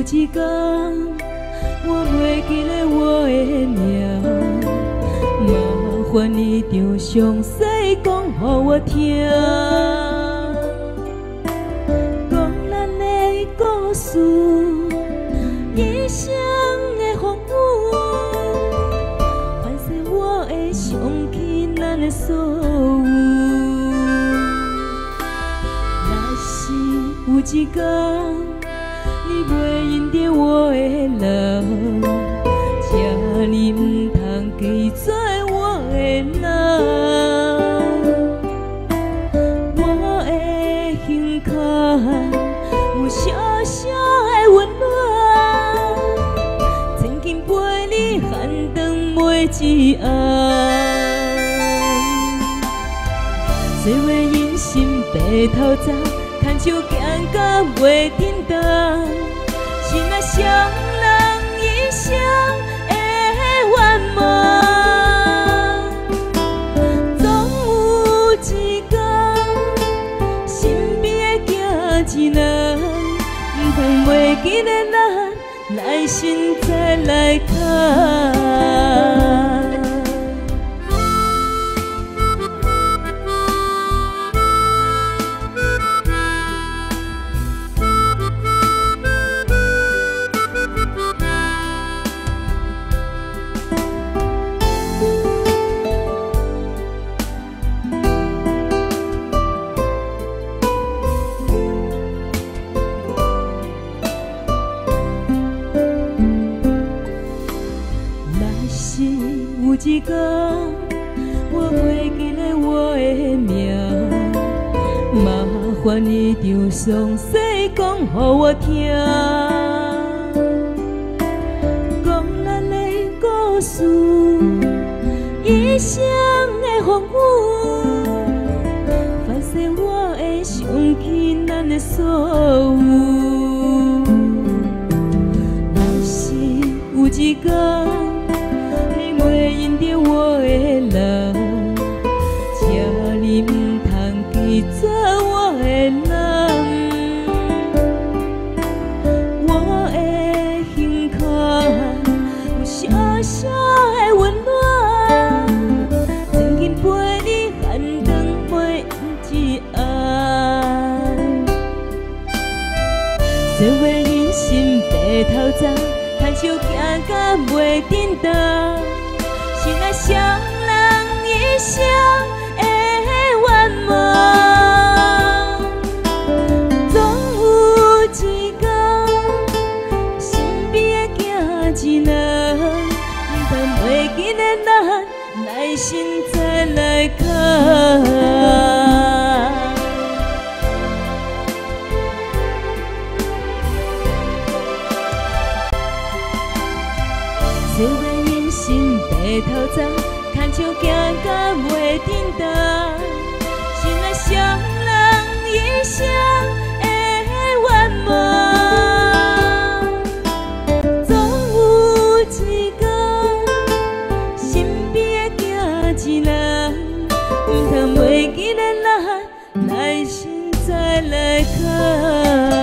一天我袂记得我的名，麻烦你着详细讲予我听，讲咱的故事，一生的风雨，反正我会想起咱的所有。若是有一天。着我的老，请你唔通记做我的人。我的胸口有小小的温暖，曾经陪你寒冬每一暗。岁月因心白头早，牵手行到袂振动。是那双人一生的愿望，总有一天，身边的行一人，唔通袂记得咱来生再来看。一天，我袂记得我的名，麻烦你着详细讲予我听，讲咱的故事，一生的风雨，反正我会想起咱的所有。若是有一天。引着我的人，请你唔通记做我的人。我的胸口有小小的温暖，曾经陪你寒冬每一暗。岁月因心白头早，牵手行到袂振动。心爱上人一生的愿望，总有一天，身边的行一人，但袂记得咱来生再来看。白头早，牵手行到袂振动，心爱上人一生的愿望，总有一天，身边行一人，唔通袂记得咱来生再来看。